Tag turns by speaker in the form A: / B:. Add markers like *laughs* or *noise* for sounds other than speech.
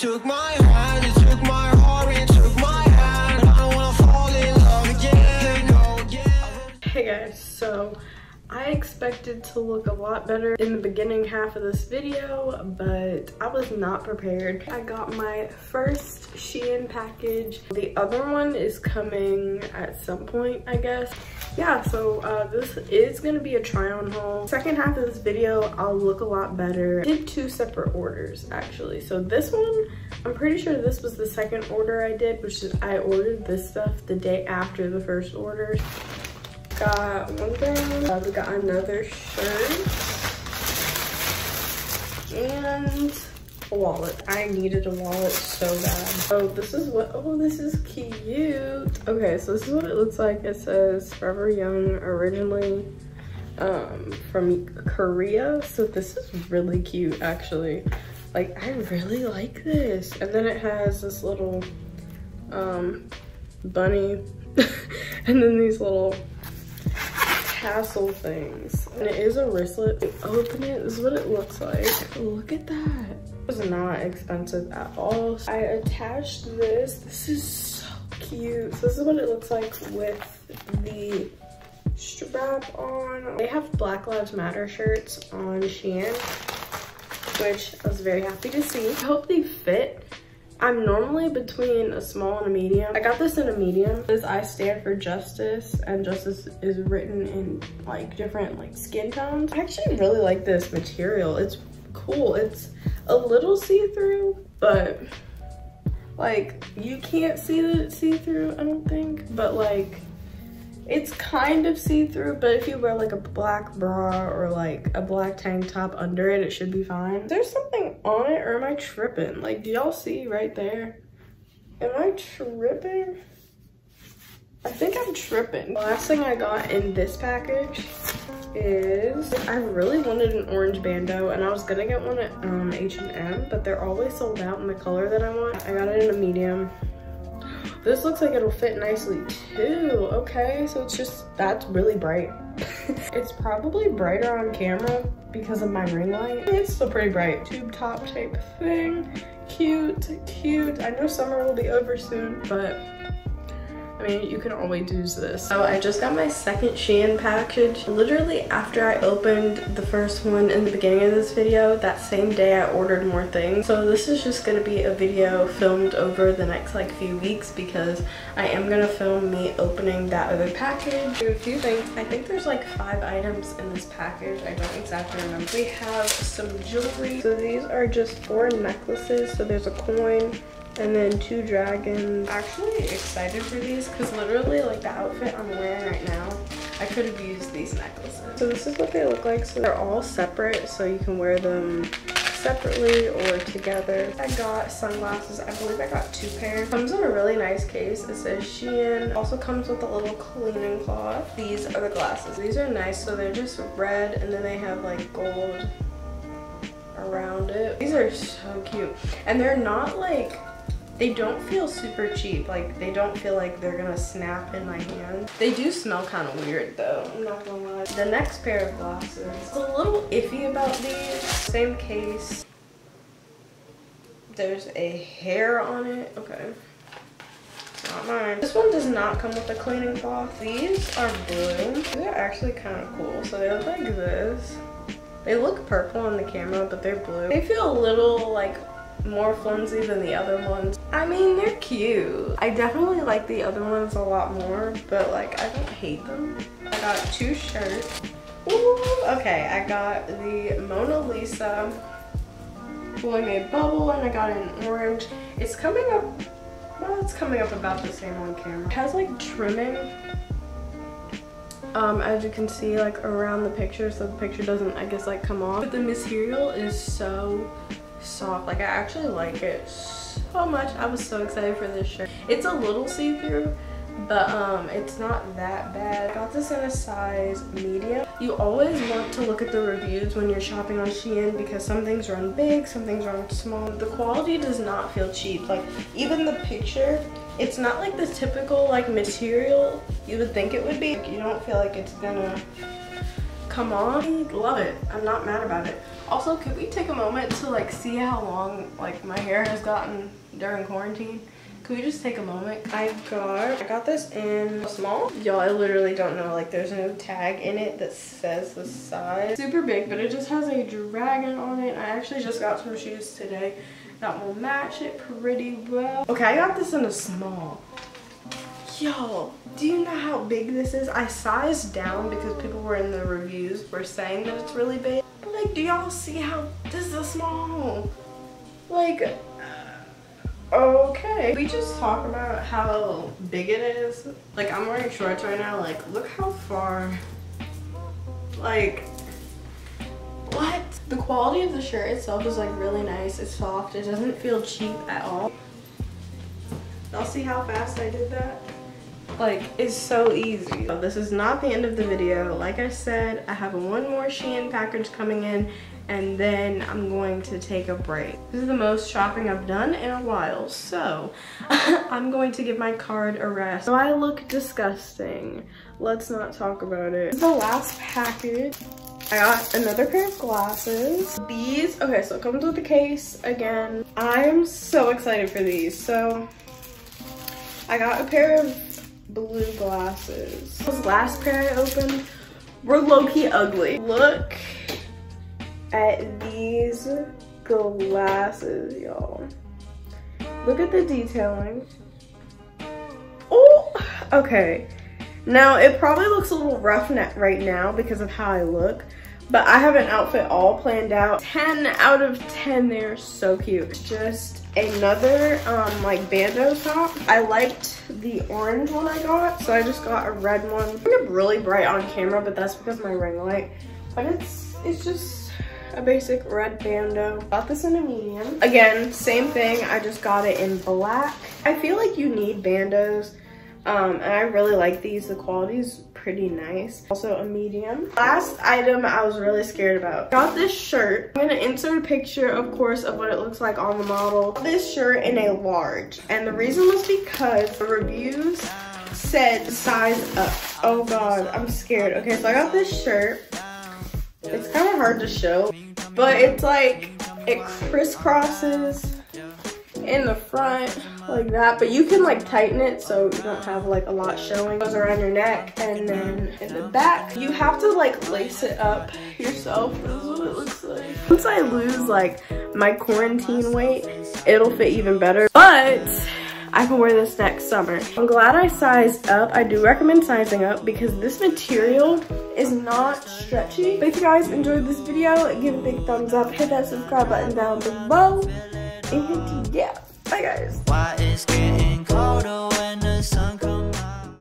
A: took my hand, you took my heart, you took my hand. I wanna fall in love again.
B: Hey guys, so I expected to look a lot better in the beginning half of this video, but I was not prepared. I got my first Shein package. The other one is coming at some point, I guess. Yeah, so uh, this is gonna be a try on haul. Second half of this video, I'll look a lot better. I did two separate orders actually. So this one, I'm pretty sure this was the second order I did, which is I ordered this stuff the day after the first order got one thing. Uh, we got another shirt and a wallet. I needed a wallet so bad. Oh, this is what, oh, this is cute. Okay, so this is what it looks like. It says Forever Young originally um, from Korea. So this is really cute actually. Like, I really like this. And then it has this little um, bunny *laughs* and then these little tassel things. And it is a wristlet. open it, this is what it looks like. Look at that. It was not expensive at all. I attached this. This is cute. So this is what it looks like with the strap on. They have Black Lives Matter shirts on Shein, which I was very happy to see. I hope they fit I'm normally between a small and a medium. I got this in a medium. This I stand for justice and justice is written in like different like skin tones. I actually really like this material. It's cool. It's a little see-through, but like you can't see the see-through, I don't think, but like it's kind of see-through, but if you wear like a black bra or like a black tank top under it, it should be fine. There's something on it or am I tripping? Like, do y'all see right there? Am I tripping? I think I'm tripping. The last thing I got in this package is I really wanted an orange bandeau and I was gonna get one at um, H&M, but they're always sold out in the color that I want. I got it in a medium. This looks like it'll fit nicely too. Okay, so it's just, that's really bright. *laughs* it's probably brighter on camera because of my ring light. It's still pretty bright. Tube top type thing. Cute, cute. I know summer will be over soon, but I mean, you can always use this. So I just got my second Shein package. Literally after I opened the first one in the beginning of this video, that same day I ordered more things. So this is just gonna be a video filmed over the next like few weeks because I am gonna film me opening that other package. Do a few things. I think there's like five items in this package. I don't exactly remember. We have some jewelry. So these are just four necklaces. So there's a coin, and then two dragons. Actually excited for these because literally like the outfit I'm wearing right now, I could have used these necklaces. So this is what they look like. So they're all separate so you can wear them separately or together. I got sunglasses. I believe I got two pairs. Comes in a really nice case. It says Shein. Also comes with a little cleaning cloth. These are the glasses. These are nice. So they're just red and then they have like gold around it. These are so cute. And they're not like they don't feel super cheap. Like they don't feel like they're gonna snap in my hand. They do smell kind of weird though, I'm not gonna lie. The next pair of glasses, it's a little iffy about these. Same case. There's a hair on it, okay. Not mine. This one does not come with a cleaning cloth. These are blue. These are actually kind of cool. So they look like this. They look purple on the camera, but they're blue. They feel a little like more flimsy than the other ones. I mean, they're cute. I definitely like the other ones a lot more, but like, I don't hate them. I got two shirts. Ooh, okay, I got the Mona Lisa blowing a bubble and I got an orange. It's coming up, well, it's coming up about the same on camera. It has like trimming um, as you can see like around the picture so the picture doesn't I guess like come off but the material is so soft. Like I actually like it so much. I was so excited for this shirt. It's a little see-through, but um, it's not that bad. I got this in a size medium. You always want to look at the reviews when you're shopping on Shein because some things run big, some things run small. The quality does not feel cheap. Like even the picture, it's not like the typical like material you would think it would be. Like, you don't feel like it's gonna come on. Love it. I'm not mad about it. Also, could we take a moment to like see how long like my hair has gotten during quarantine? Could we just take a moment? I got I got this in small. Y'all, I literally don't know. Like there's no tag in it that says the size. Super big, but it just has a dragon on it. I actually just got some shoes today that will match it pretty well. Okay, I got this in a small. Yo, do you know how big this is? I sized down because people were in the reviews were saying that it's really big. Do y'all see how this is a small? Like, okay. We just talk about how big it is. Like, I'm wearing shorts right now. Like, look how far, like, what? The quality of the shirt itself is like really nice. It's soft. It doesn't feel cheap at all. Y'all see how fast I did that? Like, it's so easy. So this is not the end of the video. Like I said, I have one more Shein package coming in and then I'm going to take a break. This is the most shopping I've done in a while, so *laughs* I'm going to give my card a rest. So I look disgusting. Let's not talk about it. The last package. I got another pair of glasses. These, okay, so it comes with the case again. I'm so excited for these. So I got a pair of blue glasses. This last pair I opened were low-key ugly. Look at these glasses, y'all. Look at the detailing. Oh, okay. Now, it probably looks a little rough right now because of how I look, but I have an outfit all planned out. 10 out of 10, they're so cute. Just another um, like bandeau top. I liked the orange one I got, so I just got a red one. It's really bright on camera, but that's because my ring light. But it's, it's just a basic red bandeau. Got this in a medium. Again, same thing, I just got it in black. I feel like you need bandeaus um, and I really like these. The quality is pretty nice. Also a medium. Last item I was really scared about. Got this shirt. I'm gonna insert a picture, of course, of what it looks like on the model. This shirt in a large. And the reason was because the reviews said size up. Oh God, I'm scared. Okay, so I got this shirt. It's kind of hard to show, but it's like, it crisscrosses in the front like that but you can like tighten it so you don't have like a lot showing. It goes around your neck and then in the back. You have to like lace it up yourself. This is what it looks like. Once i lose like my quarantine weight it'll fit even better. But I can wear this next summer. I'm glad I sized up. I do recommend sizing up because this material is not stretchy. But if you guys enjoyed this video, give a big thumbs up, hit that subscribe button down below, and yeah, Bye, guys. Why it's getting colder when the sun